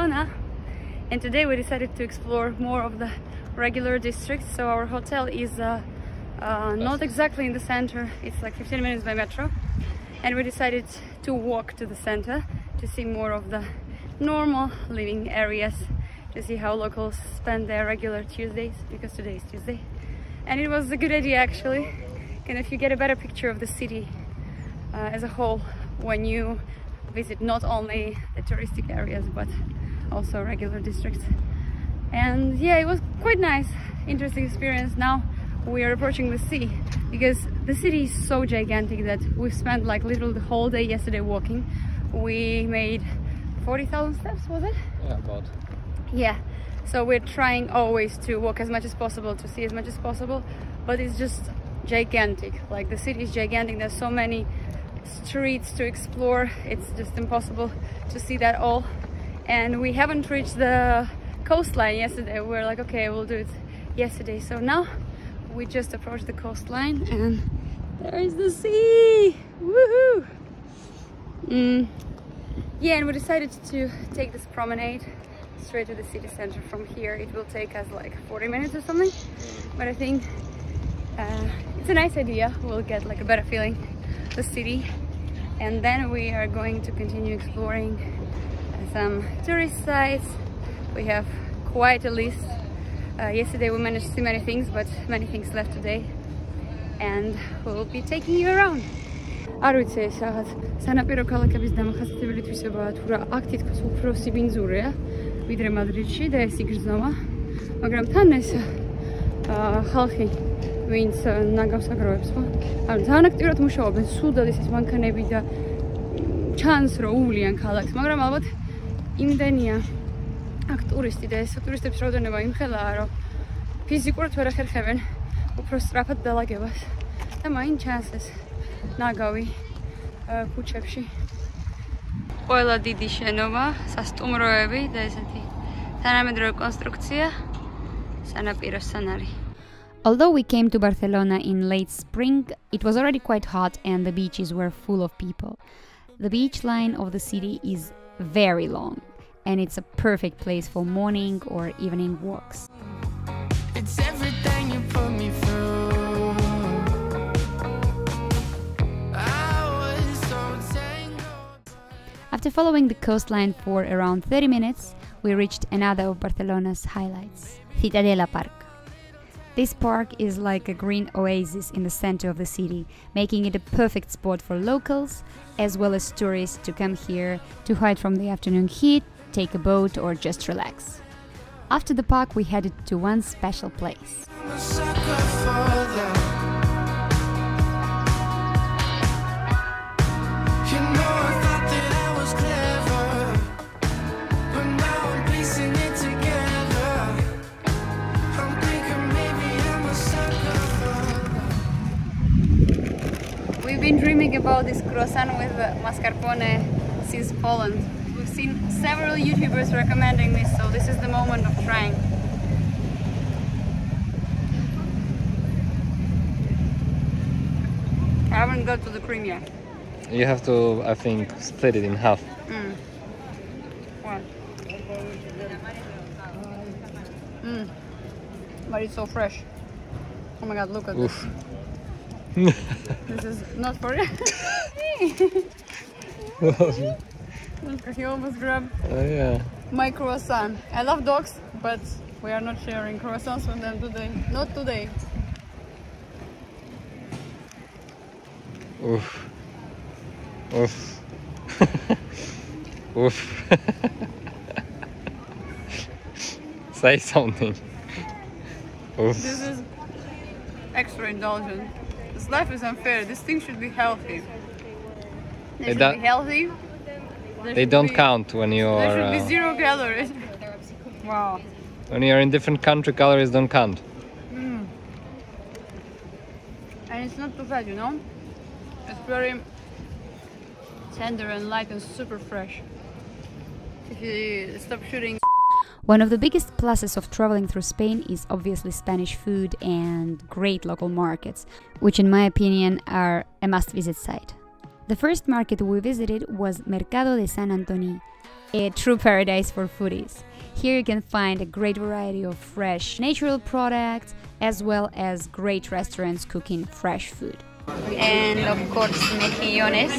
Barcelona and today we decided to explore more of the regular districts. So our hotel is uh, uh, not exactly in the center it's like 15 minutes by metro. And we decided to walk to the center to see more of the normal living areas to see how locals spend their regular Tuesdays because today is Tuesday. And it was a good idea actually. And if you get a better picture of the city uh, as a whole when you visit not only the touristic areas but also regular districts and yeah it was quite nice interesting experience. Now we are approaching the sea because the city is so gigantic that we spent like literally the whole day yesterday walking. We made 40,000 steps was it? Yeah about. Yeah. So we're trying always to walk as much as possible to see as much as possible but it's just gigantic. Like the city is gigantic. There's so many streets to explore. It's just impossible to see that all and we haven't reached the coastline yesterday. We were like okay we'll do it yesterday. So now we just approached the coastline and there is the sea. Woohoo! Mm. yeah and we decided to take this promenade straight to the city center. From here it will take us like 40 minutes or something. But i think uh, it's a nice idea. We'll get like a better feeling the city. And then we are going to continue exploring some tourist sites. We have quite a list. Uh, yesterday we managed to see many things but many things left today. And we'll be taking you around. არ ვიცი რაღაც სანაპირო ქალაქების დამახასიათებელი თვისებაა თუ რა. აქ თითქოს უფრო სიბინძურეა ვიდრე მადრიდში და ეს იგრძნობა. მაგრამ თან ეს ხალხი ვინც ნაგავს აგროვებს ხო? ანუ ძალიან აქტიურად მუშაობენ. სუდად ისეთ მანქანები და ჩანს რომ უვლიან ქალაქს. მაგრამ ალბათ იმდენია აქ ტურისტი და ეს ტურისტების რაოდენობა იმხელაა რომ ფიზიკურად ვერ ახერხებენ უფრო სწრაფად დალაგებას და მაინ ჩანს ეს ნაგავი ქუჩებში ყველა დიდი შენობა სასტუმროები და ესეთი თანამედროვე კონსტრუქცია სანაპიროსთან არის Although we came to Barcelona in late spring, it was already quite hot and the beaches were full of people. The beach line of the city is very long and it's a perfect place for morning or evening walks. After following the coastline for around 30 minutes, we reached another of Barcelona's highlights, Ciutadella Park. This park is like a green oasis in the center of the city, making it a perfect spot for locals as well as tourists to come here to hide from the afternoon heat, take a boat, or just relax. After the park, we headed to one special place. We've been dreaming about this croissant with mascarpone since Poland. We've seen several YouTubers recommending this, so this is the moment of trying. I haven't got to the cream yet. You have to, I think, split it in half. Mm. What? Mm. But it's so fresh. Oh my god, look at Oof. this. This is not for you. He almost grabbed Oh yeah. my croissant. I love dogs, but we are not sharing croissants with them today. Not today. Oof. Oof. Oof. Say something. Oof. This is extra indulgent. This life is unfair. This thing should be healthy. They They should be healthy. There They don't be- count when you There are should be uh, zero calories. wow. when you are in different country. Calories don't count. Mm. And it's not too bad, you know? It's very tender and light and super fresh. If you stop shooting One of the biggest pluses of traveling through Spain is obviously Spanish food and great local markets, which, in my opinion, are a must visit site. The first market we visited was Mercado de San Antoni, a true paradise for foodies. Here you can find a great variety of fresh natural products as well as great restaurants cooking fresh food. And of course, mejillones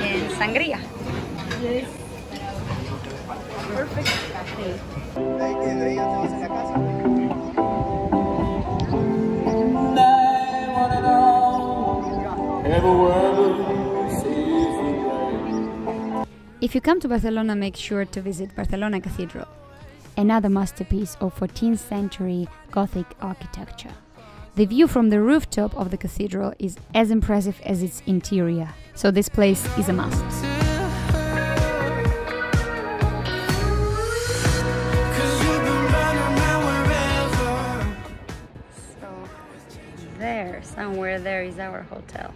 and sangria. If you come to Barcelona, make sure to visit Barcelona Cathedral, another masterpiece of 14th century Gothic architecture. The view from the rooftop of the cathedral is as impressive as its interior, so this place is a must. So there, somewhere there is our hotel.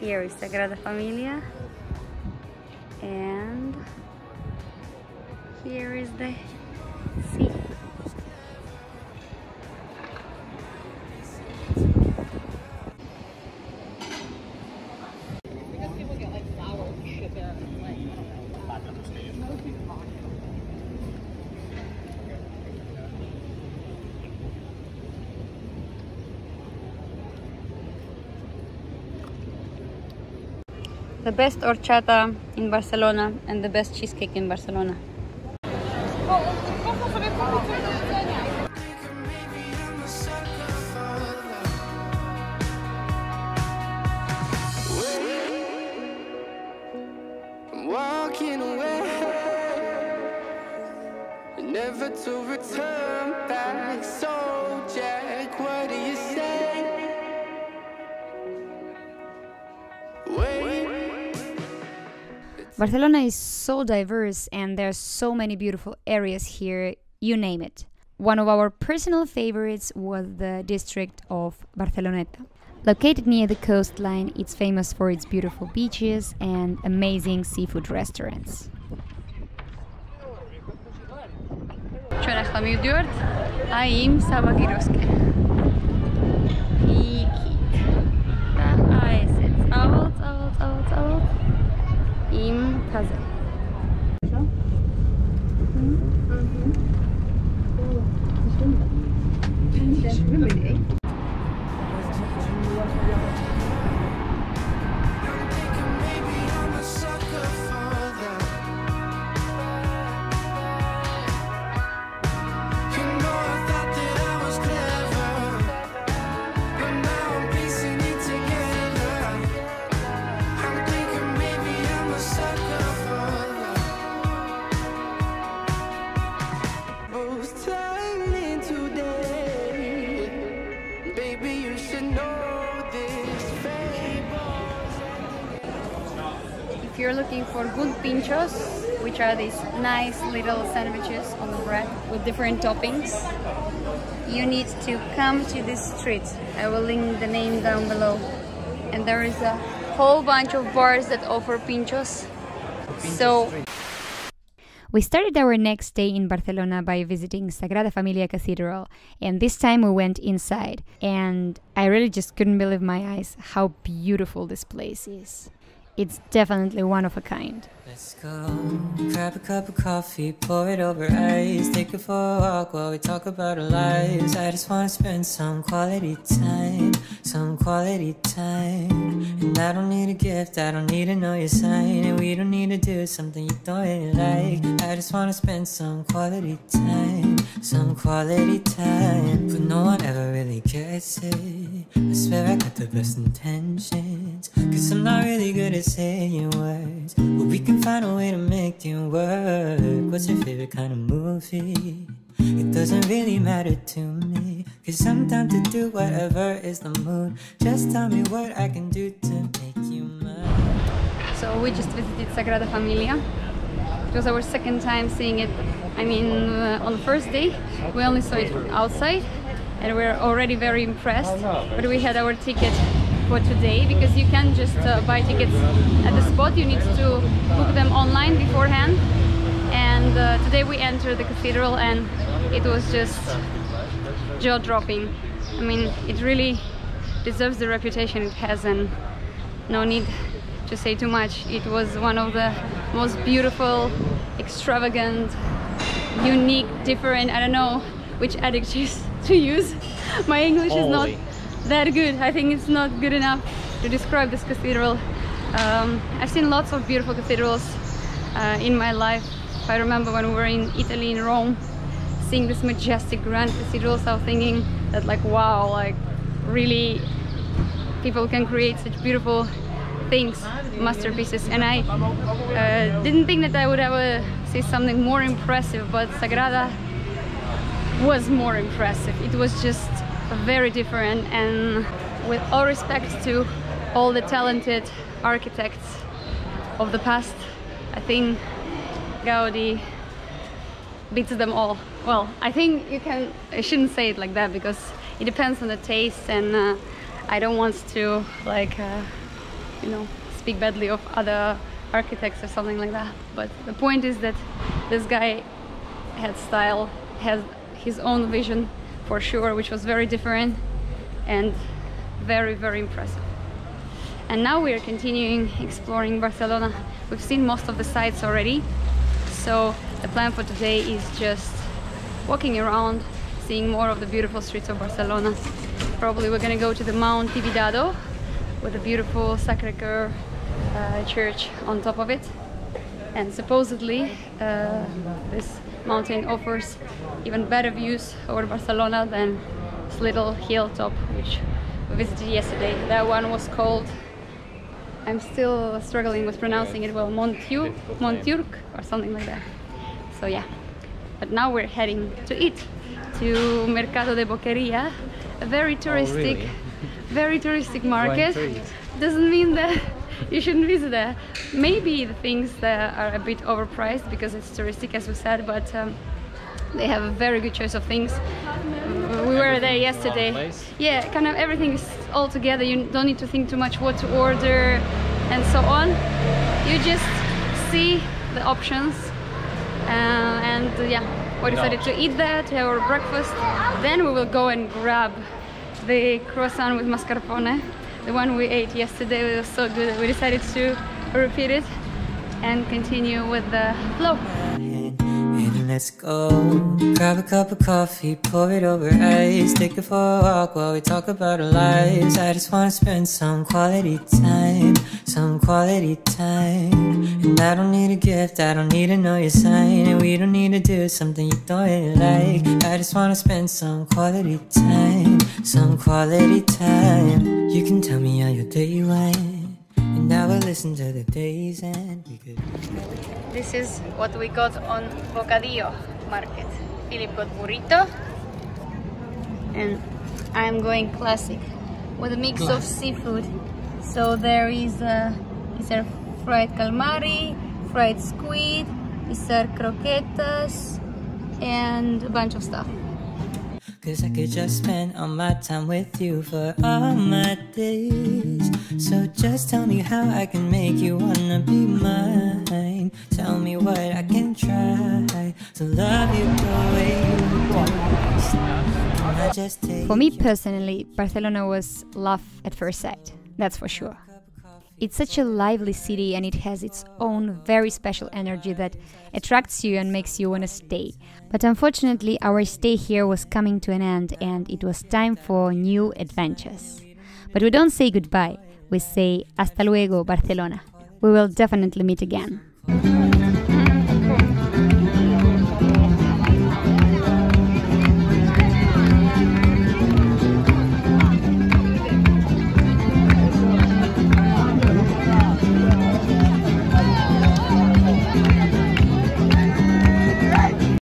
Here is Sagrada Familia. And here is the sea. The best horchata in Barcelona and the best cheesecake in Barcelona. Barcelona is so diverse and there are so many beautiful areas here, you name it. One of our personal favorites was the district of Barceloneta. Located near the coastline, it's famous for its beautiful beaches and amazing seafood restaurants. Qëra mi dyrt, a im Sava Giroske. Fikit. Ta ajset, avot, avot, avot, avot. im taze. Mhm. Mhm. Oh, das stimmt. Das stimmt. For good pinchos, which are these nice little sandwiches on the bread with different toppings, you need to come to this street. I will link the name down below. And there is a whole bunch of bars that offer pinchos. So We started our next day in Barcelona by visiting Sagrada Familia Cathedral, and this time we went inside. And I really just couldn't believe my eyes how beautiful this place is. It's definitely one of a kind. Let's go. Grab a cup of coffee, pour it over ice. Take it for a walk while we talk about our lives. I just wanna spend some quality time, some quality time. And I don't need a gift, I don't need to know your sign. And we don't need to do something you don't really like. I just wanna spend some quality time, some quality time. But no one ever really gets it. I swear I got the best intentions. Cause I'm not really good at saying words. But we can find a way to make them work. What's your favorite kind of movie? It doesn't really matter to me. Cause I'm down to do whatever is the mood. Just tell me what I can do to make you mine. So we just visited Sagrada Familia. It was our second time seeing it. I mean, uh, on the first day, we only saw it outside and we are already very impressed. But we had our ticket for today because you can't just uh, buy tickets at the spot. You need to book them online beforehand. And uh, today we entered the cathedral and it was just jaw-dropping. I mean, it really deserves the reputation it has and no need to say too much. It was one of the most beautiful, extravagant, unique, different. I don't know which adjectives to use. My English is not that good. I think it's not good enough to describe this cathedral. Um, I've seen lots of beautiful cathedrals uh, in my life. I remember when we were in Italy, in Rome, seeing this majestic grand cathedrals, I was thinking that like, wow, like really people can create such beautiful things, masterpieces. And I uh, didn't think that I would ever something more impressive, but Sagrada was more impressive. It was just very different and with all respect to all the talented architects of the past, I think Gaudi beats them all. Well, I think you can, I shouldn't say it like that because it depends on the taste and uh, I don't want to like, uh, you know, speak badly of other architects or something like that. But the point is that this guy had style, has his own vision for sure, which was very different and very, very impressive. And now we are continuing exploring Barcelona. We've seen most of the sites already, so the plan for today is just walking around, seeing more of the beautiful streets of Barcelona. Probably we're gonna go to the Mount Tibidabo with a beautiful Sacre Coeur uh, church on top of it. And supposedly, uh, this mountain offers even better views over Barcelona than this little hilltop which we visited yesterday. That one was called I'm still struggling with pronouncing it well, Montiu. Monturc or something like that. So yeah, but now we're heading to eat to Mercado de Boqueria, a very touristic, really? very touristic market. Doesn't mean that you shouldn't visit there. Maybe the things that are a bit overpriced because it's touristic, as we said, but. Um, they have a very good choice of things. We were there yesterday. Yeah, kind of everything is all together. You don't need to think too much what to order and so on. You just see the options. Uh, and uh, yeah, we decided to eat there to have our breakfast. Then we will go and grab the croissant with mascarpone, the one we ate yesterday. Was so good that we decided to repeat it and continue with the flow. And let's go. Grab a cup of coffee, pour it over ice. Take it for a walk while we talk about our lives. I just wanna spend some quality time, some quality time. And I don't need a gift, I don't need to know your sign. And we don't need to do something you don't really like. I just wanna spend some quality time, some quality time. You can tell me how your day went. And I will listen to the days and we could. This is what we got on Bocadillo market. Philip got burrito, and I'm going classic with a mix of seafood. So there is uh, is there fried calamari, fried squid, is there croquetas, and a bunch of stuff. Cause I could just spend all my time with you for all my days. So just tell me how I can make you wanna be mine. Tell me what I can try to love you the way you do. And I just take For me personally, Barcelona was love at first sight, that's for sure. It's such a lively city and it has its own very special energy that attracts you and makes you want to stay. But unfortunately, our stay here was coming to an end and it was time for new adventures. But we don't say goodbye, we say hasta luego, Barcelona. We will definitely meet again.